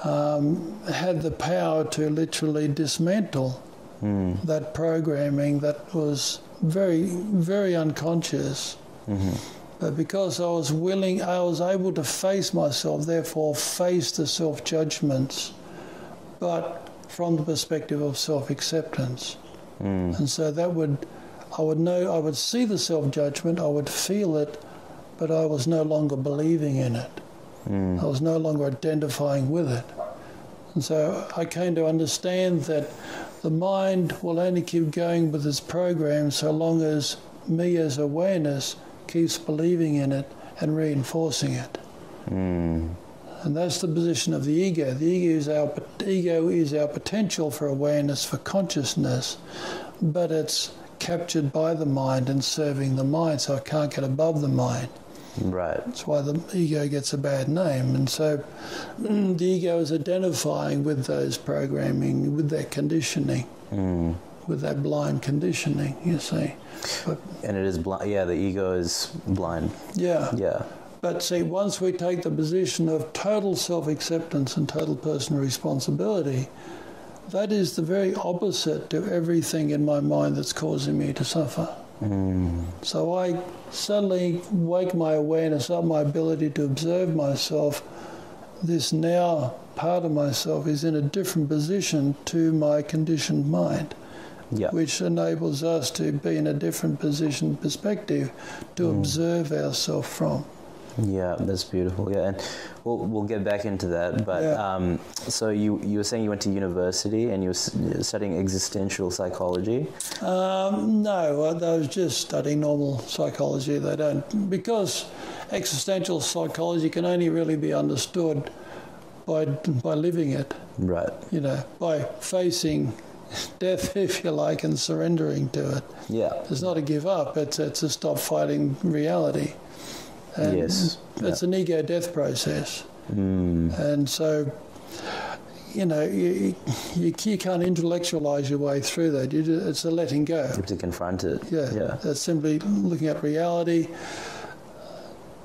[SPEAKER 2] um, had the power to literally dismantle mm. that programming that was very, very unconscious. Mm-hmm. But because I was willing, I was able to face myself, therefore face the self judgments, but from the perspective of self acceptance. Mm. And so that would, I would know, I would see the self judgment, I would feel it, but I was no longer believing in it. Mm. I was no longer identifying with it. And so I came to understand that the mind will only keep going with its program so long as me as awareness keeps believing in it and reinforcing it. Mm. And that's the position of the ego. The ego is our ego is our potential for awareness, for consciousness, but it's captured by the mind and serving the mind, so I can't get above the mind.
[SPEAKER 1] Right.
[SPEAKER 2] That's why the ego gets a bad name. And so the ego is identifying with those programming, with that conditioning, mm. with that blind conditioning, you see.
[SPEAKER 1] But, and it is blind. Yeah, the ego is blind.
[SPEAKER 2] Yeah.
[SPEAKER 1] Yeah.
[SPEAKER 2] But see, once we take the position of total self acceptance and total personal responsibility, that is the very opposite to everything in my mind that's causing me to suffer. Mm. So I suddenly wake my awareness up, my ability to observe myself. This now part of myself is in a different position to my conditioned mind.
[SPEAKER 1] Yeah.
[SPEAKER 2] which enables us to be in a different position perspective to mm. observe ourselves from.
[SPEAKER 1] Yeah, that's beautiful. Yeah, and we'll we'll get back into that. But yeah. um, so you you were saying you went to university and you were studying existential psychology.
[SPEAKER 2] Um, no, I was just studying normal psychology. They don't because existential psychology can only really be understood by by living it.
[SPEAKER 1] Right.
[SPEAKER 2] You know, by facing death, if you like, and surrendering to it.
[SPEAKER 1] Yeah.
[SPEAKER 2] It's not a give up. It's it's a stop fighting reality.
[SPEAKER 1] And yes.
[SPEAKER 2] It's yeah. an ego death process. Mm. And so, you know, you, you, you, can't intellectualize your way through that. You, it's a letting go.
[SPEAKER 1] You have to confront it.
[SPEAKER 2] Yeah. yeah. It's simply looking at reality,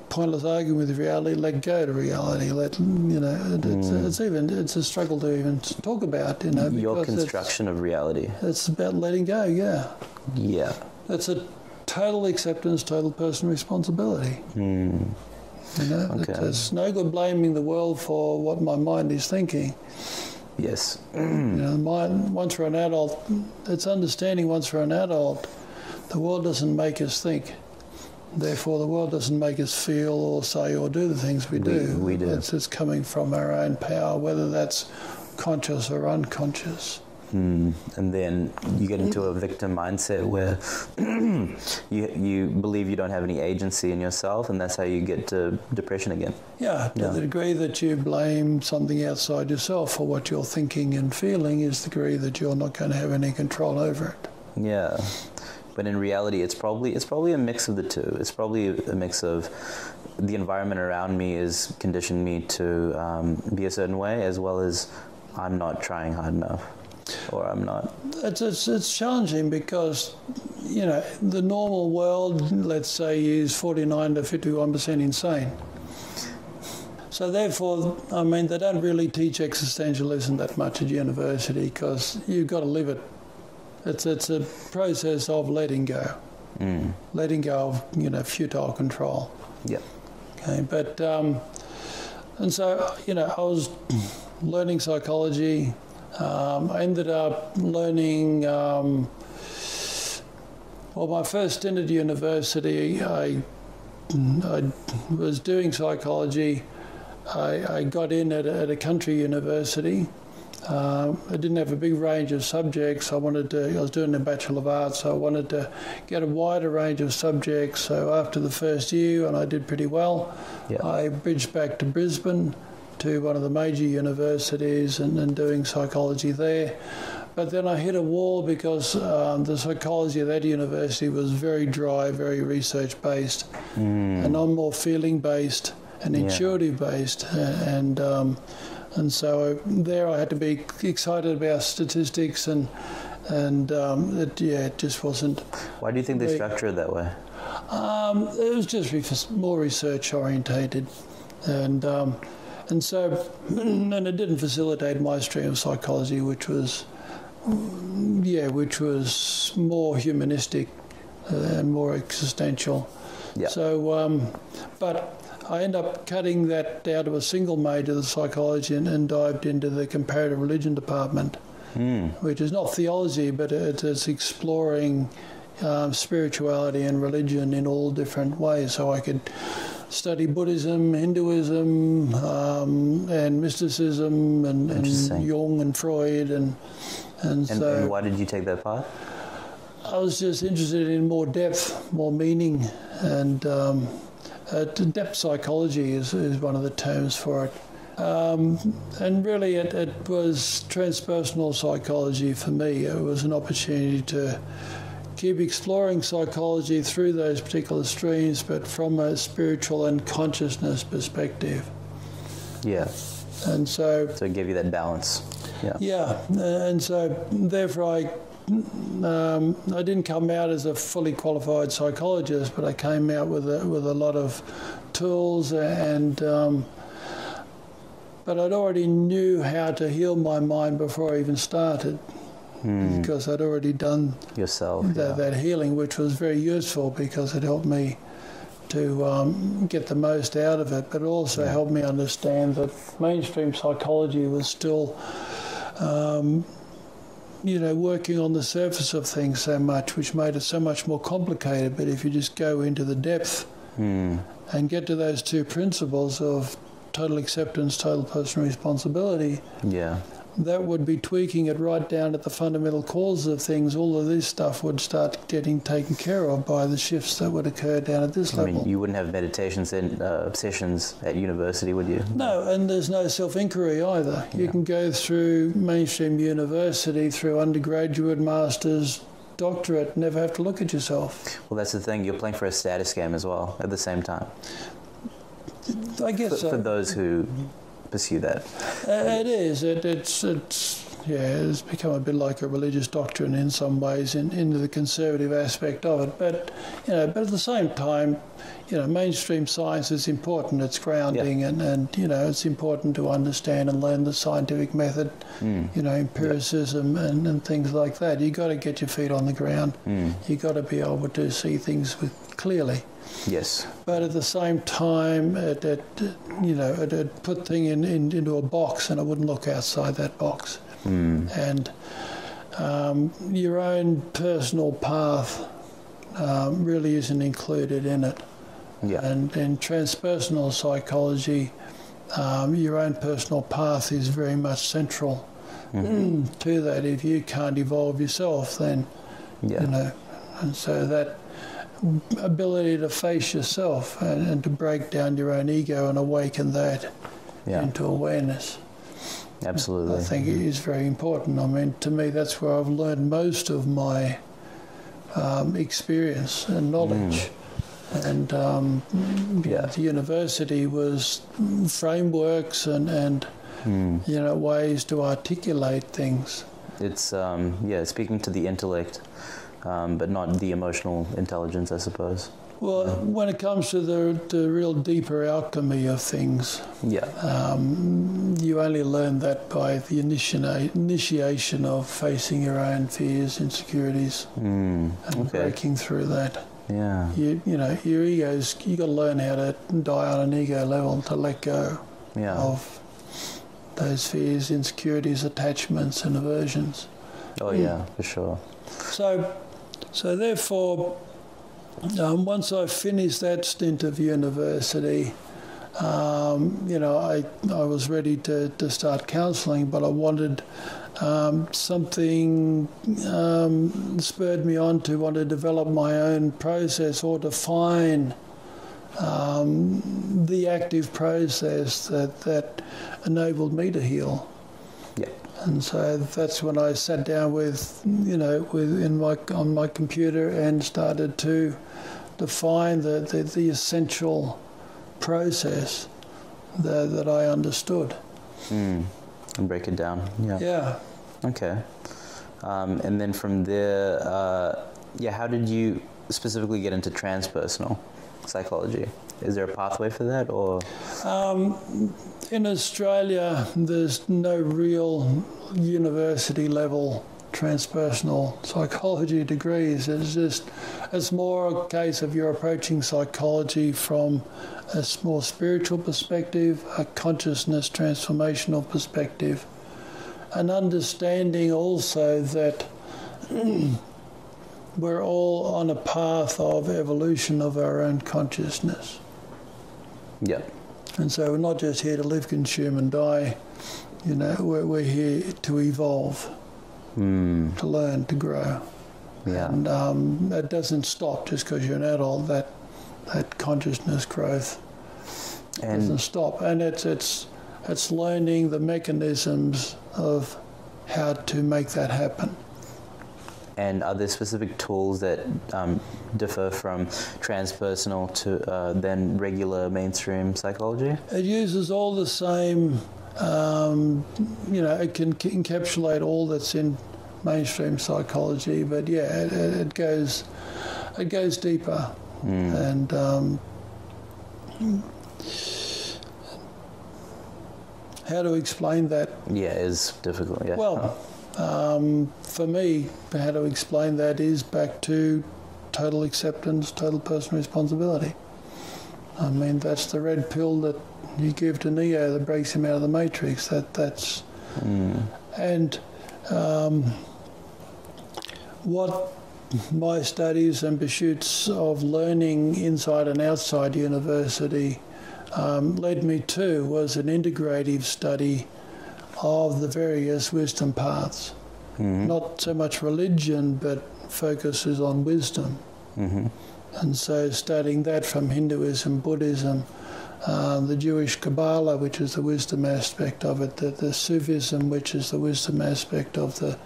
[SPEAKER 2] pointless arguing with reality, let go to reality. Let you know, it's, mm. it's, even it's a struggle to even talk about. You know,
[SPEAKER 1] your construction of reality.
[SPEAKER 2] It's about letting go. Yeah.
[SPEAKER 1] Yeah.
[SPEAKER 2] It's a total acceptance, total personal responsibility. Mm. You know, okay. it's no good blaming the world for what my mind is thinking.
[SPEAKER 1] Yes.
[SPEAKER 2] you know, mind, once we're an adult, it's understanding once we're an adult, the world doesn't make us think. Therefore, the world doesn't make us feel or say or do the things we do.
[SPEAKER 1] We, we do.
[SPEAKER 2] It's, it's coming from our own power, whether that's conscious or unconscious.
[SPEAKER 1] Mm. And then you get into a victim mindset where you you believe you don't have any agency in yourself, and that's how you get to depression again.
[SPEAKER 2] Yeah, to yeah. the degree that you blame something outside yourself for what you're thinking and feeling, is the degree that you're not going to have any control over it.
[SPEAKER 1] Yeah, but in reality, it's probably it's probably a mix of the two. It's probably a mix of the environment around me is conditioned me to um, be a certain way, as well as I'm not trying hard enough or I'm not?
[SPEAKER 2] It's, it's, it's challenging because, you know, the normal world, let's say, is 49 to 51% insane. So therefore, I mean, they don't really teach existentialism that much at university because you've got to live it. It's, it's a process of letting go.
[SPEAKER 1] Mm.
[SPEAKER 2] letting go of you know futile control.
[SPEAKER 1] Yeah.
[SPEAKER 2] Okay, but um, and so you know I was learning psychology. Um, I ended up learning. Um, well, my first stint at university, I, I was doing psychology. I, I got in at a, at a country university. Um, I didn't have a big range of subjects. I wanted to. I was doing a bachelor of arts, so I wanted to get a wider range of subjects. So after the first year, and I did pretty well,
[SPEAKER 1] Yeah.
[SPEAKER 2] I bridged back to Brisbane, to one of the major universities, and, and doing psychology there. But then I hit a wall because um, the psychology of that university was very dry, very research based, and I'm more feeling based and
[SPEAKER 1] Hmm. Yeah.
[SPEAKER 2] intuitive based, and um, and so there I had to be excited about statistics and and um, it, yeah, it just wasn't.
[SPEAKER 1] Why do you think they
[SPEAKER 2] They-
[SPEAKER 1] structure it that way?
[SPEAKER 2] Um, it was just more research orientated, and um, and so and it didn't facilitate my stream of psychology, which was yeah, which was more humanistic uh, and more existential.
[SPEAKER 1] Yeah.
[SPEAKER 2] So, um, but I ended up cutting that down to a single major, the psychology, and, and dived into the comparative religion department
[SPEAKER 1] Mm.
[SPEAKER 2] which is not theology, but it is exploring um, spirituality and religion in all different ways. So I could study Buddhism, Hinduism, um, and mysticism, and, and Jung and Freud, and and,
[SPEAKER 1] And,
[SPEAKER 2] so
[SPEAKER 1] and why did you take that path?
[SPEAKER 2] I was just interested in more depth, more meaning, and um, uh, depth psychology is, is one of the terms for it. Um, and really, it, it was transpersonal psychology for me. It was an opportunity to keep exploring psychology through those particular streams, but from a spiritual and consciousness perspective.
[SPEAKER 1] Yeah.
[SPEAKER 2] And so
[SPEAKER 1] So give you that balance. Yeah.
[SPEAKER 2] yeah, and so therefore I, um, I didn't come out as a fully qualified psychologist, but I came out with a, with a lot of tools and. Um, but I'd already knew how to heal my mind before I even started,
[SPEAKER 1] Mm.
[SPEAKER 2] because I'd already done
[SPEAKER 1] Yourself.
[SPEAKER 2] that,
[SPEAKER 1] yeah.
[SPEAKER 2] that healing, which was very useful because it helped me to um, get the most out of it, but it also helped me understand that mainstream psychology was still, um, you know, working on the surface of things so much, which made it so much more complicated. But if you just go into the depth
[SPEAKER 1] Mm.
[SPEAKER 2] and get to those two principles of total acceptance, total personal responsibility,
[SPEAKER 1] Yeah.
[SPEAKER 2] That would be tweaking it right down at the fundamental cause of things. All of this stuff would start getting taken care of by the shifts that would occur down at this
[SPEAKER 1] I
[SPEAKER 2] level.
[SPEAKER 1] mean, you wouldn't have meditations and uh, sessions at university, would you?
[SPEAKER 2] no, and there's no self inquiry either. You can go through mainstream university, through undergraduate, master's, doctorate, never have to look at yourself.
[SPEAKER 1] Well, that's the thing. You're playing for a status game as well at the same time.
[SPEAKER 2] I guess
[SPEAKER 1] For,
[SPEAKER 2] so.
[SPEAKER 1] for those who pursue that.
[SPEAKER 2] Uh, it is. It, it's it's yeah. It's become a bit like a religious doctrine in some ways, in into the conservative aspect of it. But you know, but at the same time, you know, mainstream science is important. It's grounding, and and you know, it's important to understand and learn the scientific method.
[SPEAKER 1] Mm.
[SPEAKER 2] You know, empiricism and, and things like that. You got to get your feet on the ground.
[SPEAKER 1] Mm.
[SPEAKER 2] You got to be able to see things with clearly.
[SPEAKER 1] Yes.
[SPEAKER 2] But at the same time, it, it you know, it, it put thing in, in into a box, and I wouldn't look outside that box.
[SPEAKER 1] Mm.
[SPEAKER 2] And um, your own personal path um, really isn't included in it.
[SPEAKER 1] Yeah.
[SPEAKER 2] And in transpersonal psychology, um, your own personal path is very much central
[SPEAKER 1] Mhm.
[SPEAKER 2] to that. If you can't evolve yourself, then
[SPEAKER 1] Yeah.
[SPEAKER 2] you know, and so that ability to face yourself and, and to break down your own ego and awaken that
[SPEAKER 1] Yeah.
[SPEAKER 2] into awareness,
[SPEAKER 1] Absolutely.
[SPEAKER 2] I think it is very important. I mean, to me, that's where I've learned most of my um, experience and knowledge. And um,
[SPEAKER 1] Yeah.
[SPEAKER 2] the university was frameworks and, and
[SPEAKER 1] Mm.
[SPEAKER 2] you know ways to articulate things.
[SPEAKER 1] It's um, yeah, speaking to the intellect. Um, but not the emotional intelligence, I suppose.
[SPEAKER 2] Well, when it comes to the, the real deeper alchemy of things,
[SPEAKER 1] Yeah.
[SPEAKER 2] um, you only learn that by the initiate, initiation of facing your own fears, insecurities,
[SPEAKER 1] Mm,
[SPEAKER 2] and
[SPEAKER 1] okay.
[SPEAKER 2] breaking through that.
[SPEAKER 1] Yeah.
[SPEAKER 2] You, you know, your ego's, you got to learn how to die on an ego level to let go
[SPEAKER 1] Yeah.
[SPEAKER 2] of those fears, insecurities, attachments, and aversions.
[SPEAKER 1] Oh yeah, for sure.
[SPEAKER 2] So, so therefore, um, once I finished that stint of university, um, you know, I I was ready to, to start counselling, but I wanted um, something um, spurred me on to want to develop my own process or define um, the active process that that enabled me to heal. And so that's when I sat down with, you know, with in my on my computer and started to define the, the, the essential process that, that I understood.
[SPEAKER 1] Mm. And break it down. Yeah.
[SPEAKER 2] Yeah.
[SPEAKER 1] Okay. Um, and then from there, uh, yeah, how did you specifically get into transpersonal psychology? Is there a pathway for that, or
[SPEAKER 2] Um, in Australia, there's no real university level transpersonal psychology degrees. It's just, it's more a case of you're approaching psychology from a more spiritual perspective, a consciousness transformational perspective, and understanding also that we're all on a path of evolution of our own consciousness.
[SPEAKER 1] Yeah,
[SPEAKER 2] And so we're not just here to live, consume, and die. You know, we're, we're here to evolve,
[SPEAKER 1] mm.
[SPEAKER 2] to learn, to grow.
[SPEAKER 1] yeah,
[SPEAKER 2] And um, that doesn't stop just because you're an adult. That that consciousness growth doesn't stop, and it's it's it's learning the mechanisms of how to make that happen.
[SPEAKER 1] And are there specific tools that um, differ from transpersonal to uh, then regular mainstream psychology?
[SPEAKER 2] It uses all the same, um, you know, it can encapsulate all that's in mainstream psychology, but yeah, it, it goes, it goes deeper,
[SPEAKER 1] Mm.
[SPEAKER 2] and um, how to explain that?
[SPEAKER 1] Yeah, is difficult. Yeah.
[SPEAKER 2] Well, um, for me, how to explain that is back to total acceptance, total personal responsibility. I mean, that's the red pill that you give to Neo that breaks him out of the matrix. That that's
[SPEAKER 1] Mm.
[SPEAKER 2] and um, what my studies and pursuits of learning inside and outside university um, led me to was an integrative study of the various wisdom paths.
[SPEAKER 1] Mhm.
[SPEAKER 2] Not so much religion, but focuses on wisdom.
[SPEAKER 1] Mhm.
[SPEAKER 2] And so studying that from Hinduism, Buddhism, um, the Jewish Kabbalah, which is the wisdom aspect of it, the, the Sufism, which is the wisdom aspect of the,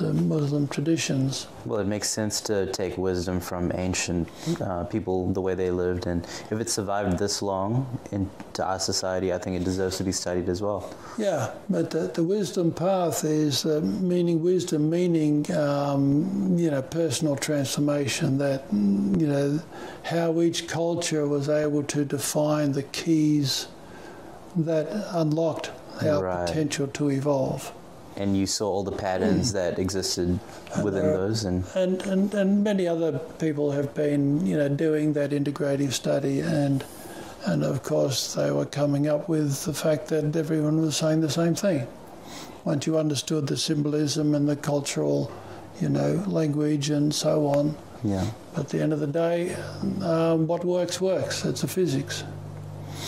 [SPEAKER 2] the Muslim traditions.
[SPEAKER 1] Well, it makes sense to take wisdom from ancient uh, people, the way they lived, and if it survived this long into our society, I think it deserves to be studied as well.
[SPEAKER 2] Yeah, but the, the wisdom path is uh, meaning wisdom, meaning um, you know personal transformation. That you know how each culture was able to define the keys that unlocked our
[SPEAKER 1] Right.
[SPEAKER 2] potential to evolve.
[SPEAKER 1] And you saw all the patterns that existed within
[SPEAKER 2] there-
[SPEAKER 1] those, and
[SPEAKER 2] And, and and many other people have been you know doing that integrative study and. And of course, they were coming up with the fact that everyone was saying the same thing. Once you understood the symbolism and the cultural, you know, language and so on,
[SPEAKER 1] yeah,
[SPEAKER 2] at the end of the day, um, what works works. It's a physics.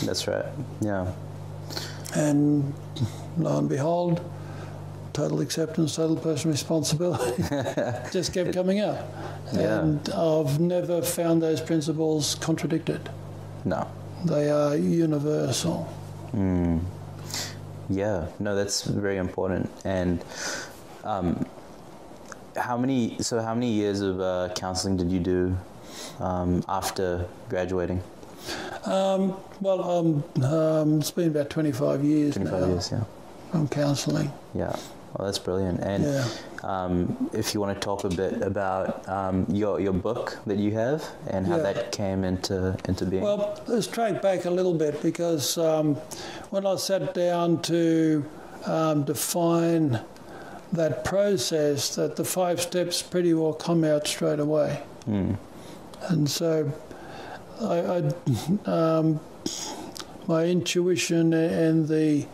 [SPEAKER 1] that's right. Yeah,
[SPEAKER 2] And lo and behold, total acceptance, total personal responsibility just kept coming up.
[SPEAKER 1] Yeah.
[SPEAKER 2] And I've never found those principles contradicted.
[SPEAKER 1] no,
[SPEAKER 2] They are universal.
[SPEAKER 1] mm. yeah, no, that's very important. And um, how many? So, how many years of uh, counseling did you do um, after graduating?
[SPEAKER 2] Um, well, um, um, it's been about 25 years
[SPEAKER 1] Twenty-five
[SPEAKER 2] now
[SPEAKER 1] years. Yeah,
[SPEAKER 2] from counselling.
[SPEAKER 1] yeah. Well, that's brilliant. And
[SPEAKER 2] Yeah.
[SPEAKER 1] um, if you want to talk a bit about um, your your book that you have and how
[SPEAKER 2] Yeah.
[SPEAKER 1] that came into into being.
[SPEAKER 2] Well, let's track back a little bit because um, when I sat down to um, define that process, that the five steps pretty well come out straight away.
[SPEAKER 1] Mm.
[SPEAKER 2] And so I, I um, my intuition and the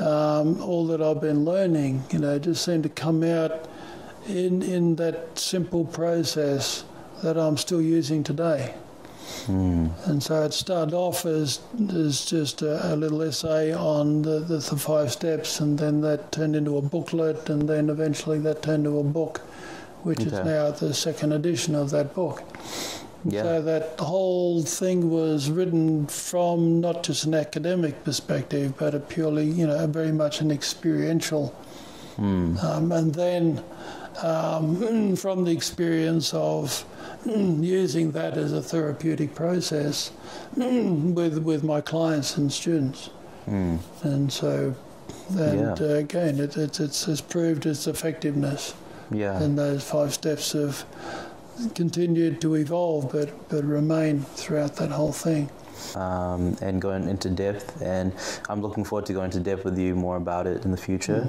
[SPEAKER 2] um, all that I've been learning, you know, just seemed to come out in in that simple process that I'm still using today.
[SPEAKER 1] Mm.
[SPEAKER 2] And so it started off as, as just a, a little essay on the, the, the five steps, and then that turned into a booklet, and then eventually that turned into a book, which is now the second edition of that book.
[SPEAKER 1] Yeah.
[SPEAKER 2] So that whole thing was written from not just an academic perspective, but a purely, you know, very much an experiential.
[SPEAKER 1] Mm.
[SPEAKER 2] Um, and then um, from the experience of using that as a therapeutic process with with my clients and students,
[SPEAKER 1] Mm.
[SPEAKER 2] and so and
[SPEAKER 1] Yeah.
[SPEAKER 2] uh, again, it, it, it's, it's proved its effectiveness,
[SPEAKER 1] Yeah.
[SPEAKER 2] and those five steps have continued to evolve, but but remain throughout that whole thing.
[SPEAKER 1] um, and going into depth. And I'm looking forward to going into depth with you more about it in the future.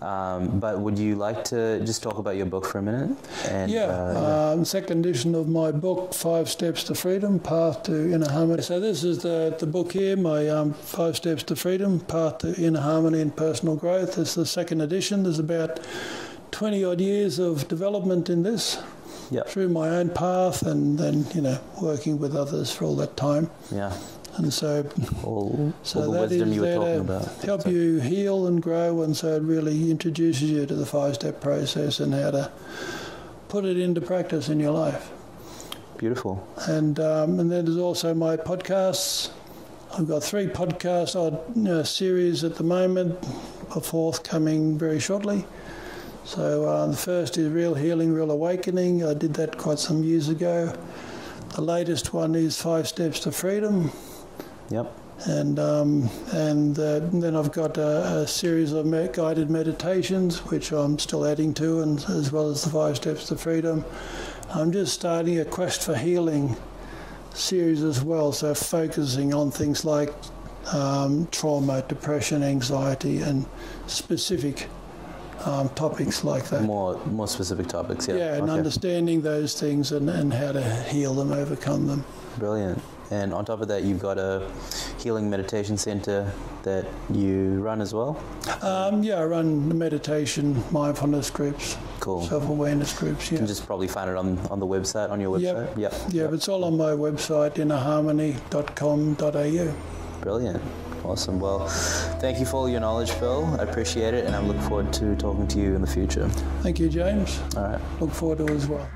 [SPEAKER 1] Um, but would you like to just talk about your book for a minute? And,
[SPEAKER 2] yeah,
[SPEAKER 1] uh,
[SPEAKER 2] um, second edition of my book, Five Steps to Freedom, Path to Inner Harmony. So this is the, the book here, my um, Five Steps to Freedom, Path to Inner Harmony and Personal Growth. It's the second edition. There's about 20 odd years of development in this
[SPEAKER 1] yeah,
[SPEAKER 2] through my own path and then, you know, working with others for all that time.
[SPEAKER 1] yeah.
[SPEAKER 2] And so,
[SPEAKER 1] All,
[SPEAKER 2] so
[SPEAKER 1] all the wisdom
[SPEAKER 2] is
[SPEAKER 1] you were talking about.
[SPEAKER 2] help
[SPEAKER 1] So-
[SPEAKER 2] you heal and grow, and so it really introduces you to the five-step process and how to put it into practice in your life.
[SPEAKER 1] Beautiful.
[SPEAKER 2] And um, and then there's also my podcasts. I've got three podcast uh, you know, series at the moment, a fourth coming very shortly. So uh, the first is Real Healing, Real Awakening. I did that quite some years ago. The latest one is Five Steps to Freedom.
[SPEAKER 1] Yep.
[SPEAKER 2] And um, and uh, then I've got a, a series of me- guided meditations, which I'm still adding to, and as well as the Five Steps to Freedom. I'm just starting a Quest for Healing series as well, so focusing on things like um, trauma, depression, anxiety, and specific um, topics like that.
[SPEAKER 1] More more specific topics. Yeah.
[SPEAKER 2] Yeah, and
[SPEAKER 1] Okay.
[SPEAKER 2] understanding those things and, and how to heal them, overcome them.
[SPEAKER 1] Brilliant. And on top of that, you've got a healing meditation center that you run as well.
[SPEAKER 2] Um, yeah, I run meditation, mindfulness groups,
[SPEAKER 1] Cool.
[SPEAKER 2] self-awareness groups.
[SPEAKER 1] you can just probably find it on, on the website, on your website. Yep. Yep.
[SPEAKER 2] yeah, but it's all on my website, innerharmony.com.au.
[SPEAKER 1] Brilliant. Awesome. Well, thank you for all your knowledge, Phil. I appreciate it, and I'm looking forward to talking to you in the future.
[SPEAKER 2] Thank you, James.
[SPEAKER 1] All right.
[SPEAKER 2] Look forward to it as well.